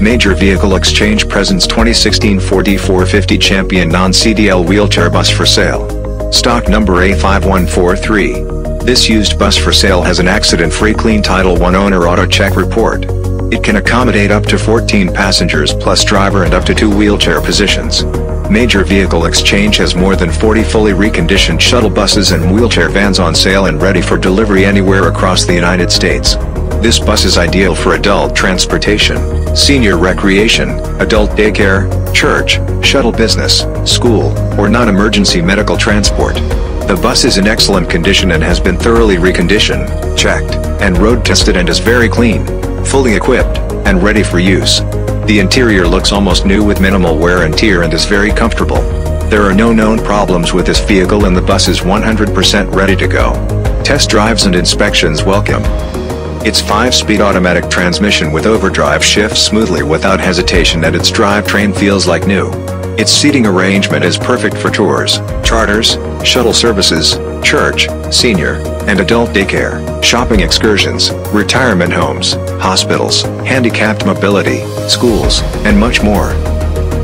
Major Vehicle Exchange presents 2016 Ford E450 Champion non-CDL wheelchair bus for sale. Stock number A5143. This used bus for sale has an accident-free clean Title 1 owner auto check report. It can accommodate up to 14 passengers plus driver and up to two wheelchair positions. Major Vehicle Exchange has more than 40 fully reconditioned shuttle buses and wheelchair vans on sale and ready for delivery anywhere across the United States. This bus is ideal for adult transportation, senior recreation, adult daycare, church, shuttle business, school, or non-emergency medical transport. The bus is in excellent condition and has been thoroughly reconditioned, checked, and road tested and is very clean, fully equipped, and ready for use. The interior looks almost new with minimal wear and tear and is very comfortable. There are no known problems with this vehicle and the bus is 100% ready to go. Test drives and inspections welcome. Its 5-speed automatic transmission with overdrive shifts smoothly without hesitation and its drivetrain feels like new. Its seating arrangement is perfect for tours, charters, shuttle services, church, senior, and adult daycare, shopping excursions, retirement homes, hospitals, handicapped mobility, schools, and much more.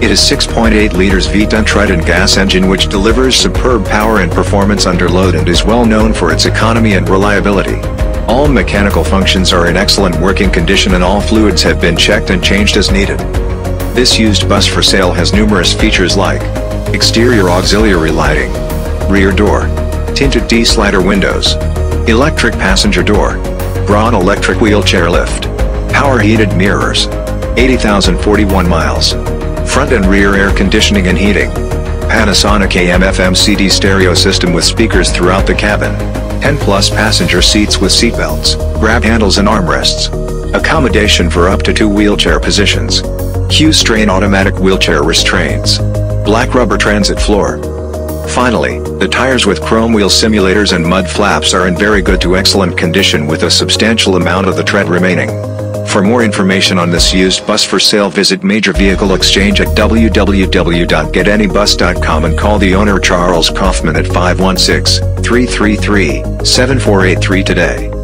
It is 6.8 liters V10 Triton gas engine which delivers superb power and performance under load and is well known for its economy and reliability. All mechanical functions are in excellent working condition and all fluids have been checked and changed as needed. This used bus for sale has numerous features like exterior auxiliary lighting, rear door, tinted T-slider windows, electric passenger door, Braun electric wheelchair lift, power heated mirrors, 80,041 miles, front and rear air conditioning and heating, Panasonic AM-FM CD stereo system with speakers throughout the cabin, 10 plus passenger seats with seatbelts, grab handles and armrests. Accommodation for up to two wheelchair positions. Q'Straint automatic wheelchair restraints. Black rubber transit floor. Finally, the tires with chrome wheel simulators and mud flaps are in very good to excellent condition with a substantial amount of the tread remaining. For more information on this used bus for sale visit Major Vehicle Exchange at www.getanybus.com and call the owner Charles Kaufman at 516-333-7483 today.